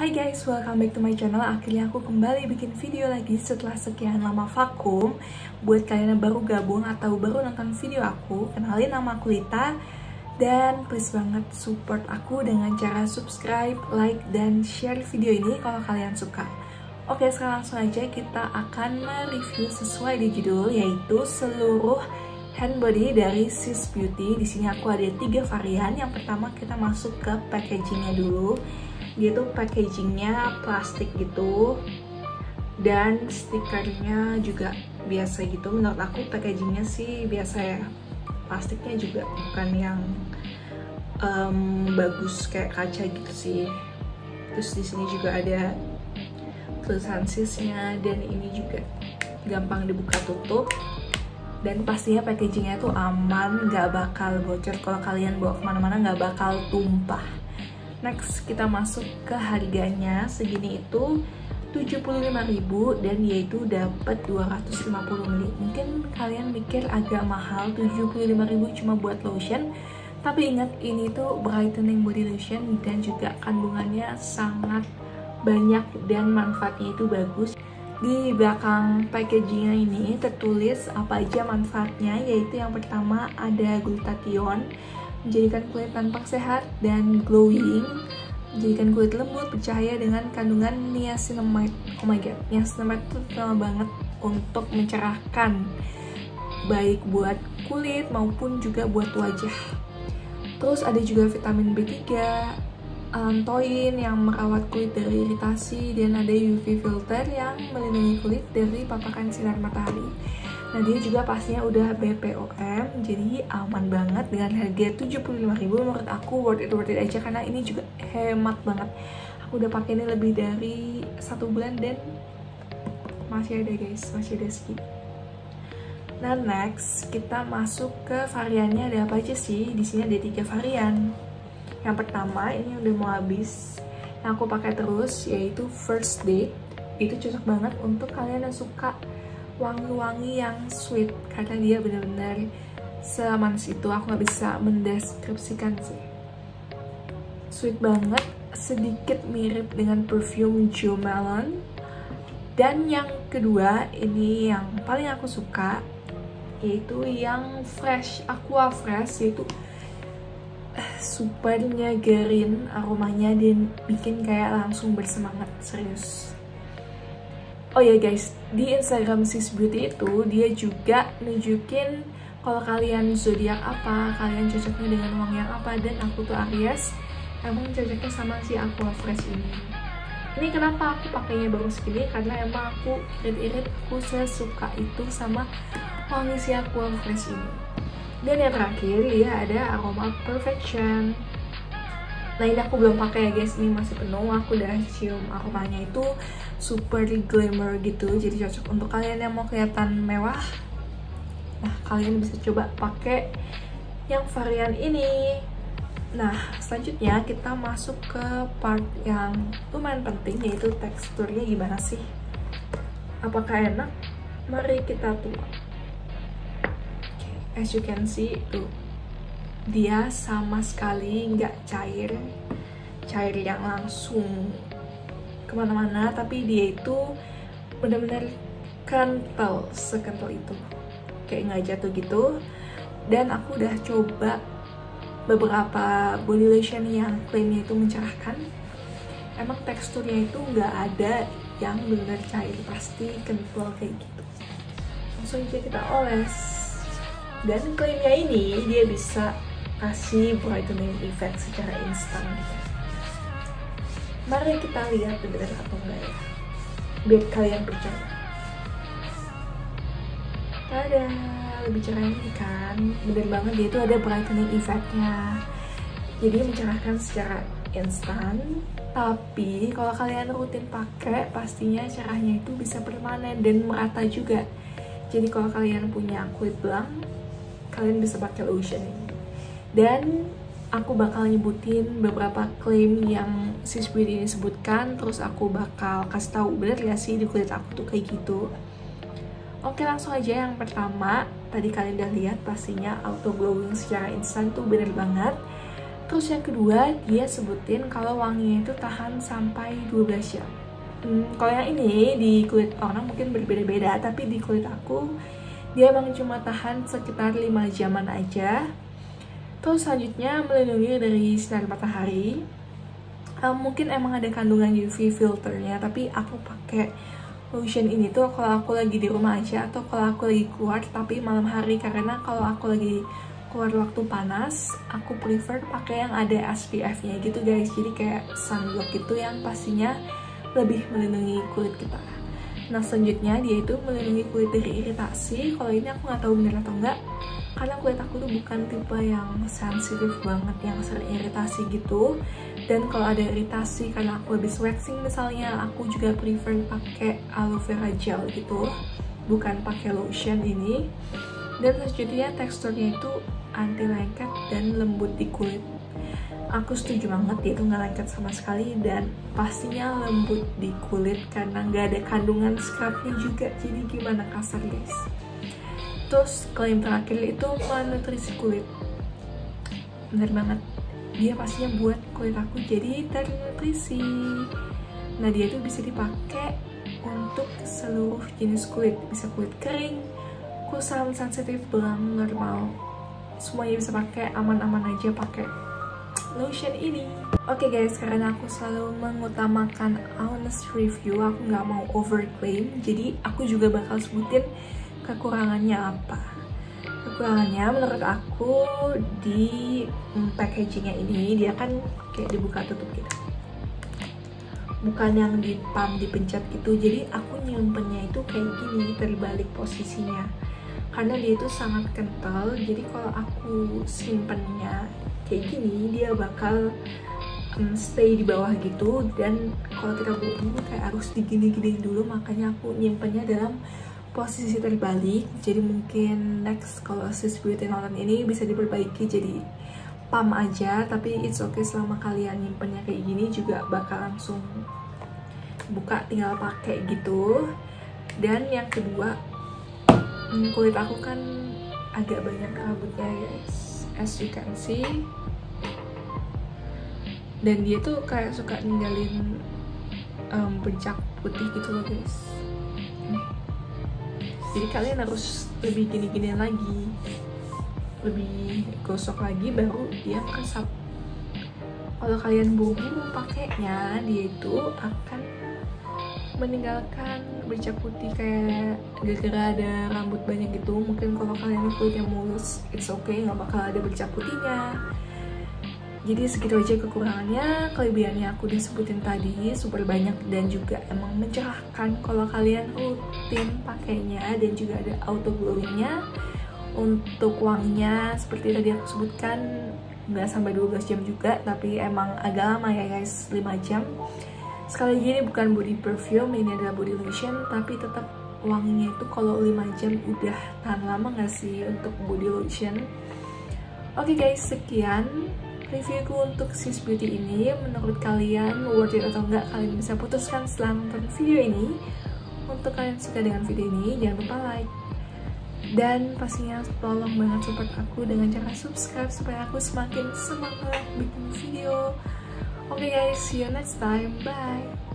Hai guys, welcome back to my channel. Akhirnya aku kembali bikin video lagi setelah sekian lama vakum. Buat kalian yang baru gabung atau baru nonton video aku, kenalin nama aku Lita. Dan please banget support aku dengan cara subscribe, like, dan share video ini kalau kalian suka. Oke, sekarang langsung aja kita akan mereview sesuai di judul, yaitu seluruh hand body dari Sis Beauty. Di sini aku ada tiga varian. Yang pertama kita masuk ke packagingnya dulu dia tuh packagingnya plastik gitu. Dan stikernya juga biasa gitu. Menurut aku packagingnya sih biasa ya. Plastiknya juga bukan yang um, bagus kayak kaca gitu sih. Terus di sini juga ada tulisan sisnya dan ini juga gampang dibuka tutup. Dan pastinya packagingnya tuh aman nggak bakal bocor. Kalau kalian bawa ke mana-mana nggak bakal tumpah Next kita masuk ke harganya segini itu 75.000 dan yaitu dapat 250 ml. Mungkin kalian mikir agak mahal 75.000 cuma buat lotion, tapi ingat ini tuh brightening body lotion dan juga kandungannya sangat banyak dan manfaatnya itu bagus. Di belakang packagingnya ini tertulis apa aja manfaatnya yaitu yang pertama ada glutathione menjadikan kulit tampak sehat dan glowing, menjadikan kulit lembut, bercahaya dengan kandungan niacinamide. Oh my god, niacinamide itu terkenal banget untuk mencerahkan baik buat kulit maupun juga buat wajah. Terus ada juga vitamin B3, antoin yang merawat kulit dari iritasi dan ada UV filter yang melindungi kulit dari paparan sinar matahari. Nah dia juga pastinya udah BPOM jadi aman banget dengan harga 75.000 menurut aku worth it worth it aja karena ini juga hemat banget. Aku udah pakai ini lebih dari satu bulan dan masih ada guys, masih ada sedikit. Nah next kita masuk ke variannya ada apa aja sih? Di sini ada tiga varian. Yang pertama ini udah mau habis yang aku pakai terus yaitu first date. Itu cocok banget untuk kalian yang suka wangi-wangi yang sweet. Karena dia benar-benar semanis itu. Aku nggak bisa mendeskripsikan sih. Sweet banget sedikit mirip dengan perfume Jo Malone. Dan yang kedua ini yang paling aku suka yaitu yang fresh aqua fresh yaitu eh, super nyegerin aromanya dan bikin kayak langsung bersemangat. Serius Oh ya guys, di Instagram Sis Beauty itu dia juga nunjukin kalau kalian zodiak apa, kalian cocoknya dengan uang yang apa dan aku tuh Aries. Emang cocoknya sama si Aqua Fresh ini. Ini kenapa aku pakainya baru segini karena emang aku irit-irit aku sesuka itu sama wangi si Aqua Fresh ini. Dan yang terakhir ya ada aroma Perfection nah ini aku belum pakai ya guys. Ini masih penuh. Aku udah cium aromanya itu super glamour gitu. Jadi cocok untuk kalian yang mau kelihatan mewah. Nah kalian bisa coba pakai yang varian ini. Nah selanjutnya kita masuk ke part yang lumayan penting yaitu teksturnya gimana sih? Apakah enak? Mari kita tuh as you can see tuh dia sama sekali nggak cair cair yang langsung ke mana-mana tapi dia itu benar-benar kental sekental itu. Kayak nggak jatuh gitu. Dan aku udah coba beberapa body lotion yang klaimnya itu mencerahkan. Emang teksturnya itu nggak ada yang benar cair pasti kental kayak gitu. Langsung aja kita oles. Dan klaimnya ini dia bisa kasih brightening effect secara instan gitu. Mari kita lihat benar atau enggak ya. Biar kalian percaya. Tada, lebih cerah ini kan. Bener banget dia itu ada brightening effectnya. Jadi mencerahkan secara instan. Tapi kalau kalian rutin pakai, pastinya cerahnya itu bisa permanen dan merata juga. Jadi kalau kalian punya kulit belang, kalian bisa pakai lotion ini dan aku bakal nyebutin beberapa klaim yang si Squid ini sebutkan terus aku bakal kasih tahu bener ya sih di kulit aku tuh kayak gitu oke langsung aja yang pertama tadi kalian udah lihat pastinya auto glowing secara instan tuh bener banget Terus yang kedua, dia sebutin kalau wanginya itu tahan sampai 12 jam. Hmm, kalau yang ini di kulit orang mungkin berbeda-beda, tapi di kulit aku dia emang cuma tahan sekitar 5 jaman aja. Terus selanjutnya melindungi dari sinar matahari. Um, mungkin emang ada kandungan UV filternya, tapi aku pakai lotion ini tuh kalau aku lagi di rumah aja atau kalau aku lagi keluar tapi malam hari karena kalau aku lagi keluar waktu panas, aku prefer pakai yang ada SPF-nya gitu guys. Jadi kayak sunblock gitu yang pastinya lebih melindungi kulit kita. Nah selanjutnya dia itu melindungi kulit dari iritasi. Kalau ini aku nggak tahu bener atau enggak, karena kulit aku tuh bukan tipe yang sensitif banget, yang sering iritasi gitu. Dan kalau ada iritasi karena aku habis waxing misalnya, aku juga prefer pakai aloe vera gel gitu, bukan pakai lotion ini. Dan selanjutnya teksturnya itu anti lengket dan lembut di kulit aku setuju banget dia tuh nggak lengket sama sekali dan pastinya lembut di kulit karena nggak ada kandungan scrubnya juga jadi gimana kasar guys terus klaim terakhir itu nutrisi kulit. Bener banget. Dia pastinya buat kulit aku jadi ternutrisi. Nah dia tuh bisa dipakai untuk seluruh jenis kulit. Bisa kulit kering kusam sensitif belang normal. Semuanya bisa pakai aman-aman aja pakai lotion ini. Oke okay guys karena aku selalu mengutamakan honest review aku nggak mau overclaim. Jadi aku juga bakal sebutin kekurangannya apa? Kekurangannya menurut aku di mm, packagingnya ini dia kan kayak dibuka tutup gitu. Bukan yang di pump dipencet gitu. Jadi aku nyimpennya itu kayak gini terbalik posisinya. Karena dia itu sangat kental jadi kalau aku simpennya kayak gini dia bakal um, stay di bawah gitu. Dan kalau kita butuh kayak harus digini-gini dulu makanya aku nyimpennya dalam posisi terbalik jadi mungkin next kalau sis beauty nonton ini bisa diperbaiki jadi pam aja tapi it's okay selama kalian nyimpennya kayak gini juga bakal langsung buka tinggal pakai gitu. Dan yang kedua hmm, kulit aku kan agak banyak rambutnya guys. As you can see. Dan dia tuh kayak suka ninggalin um, bercak putih gitu loh guys jadi kalian harus lebih gini-gini lagi. Lebih gosok lagi baru dia meresap kalau kalian buru-buru pakainya dia itu akan meninggalkan bercak putih kayak gara-gara ada rambut banyak gitu. Mungkin kalau kalian kulitnya mulus it's okay nggak bakal ada bercak putihnya jadi segitu aja kekurangannya kelebihannya aku udah sebutin tadi super banyak dan juga emang mencerahkan kalau kalian rutin pakainya dan juga ada auto glowingnya untuk wanginya seperti tadi aku sebutkan nggak sampai 12 jam juga tapi emang agak lama ya guys 5 jam. Sekali lagi ini bukan body perfume ini adalah body lotion tapi tetap wanginya itu kalau 5 jam udah tahan lama gak sih untuk body lotion? Oke okay guys sekian reviewku untuk Sis Beauty ini menurut kalian worth it atau enggak kalian bisa putuskan setelah nonton video ini untuk kalian suka dengan video ini jangan lupa like dan pastinya tolong banget support aku dengan cara subscribe supaya aku semakin semangat bikin video Okay guys, see you next time. Bye.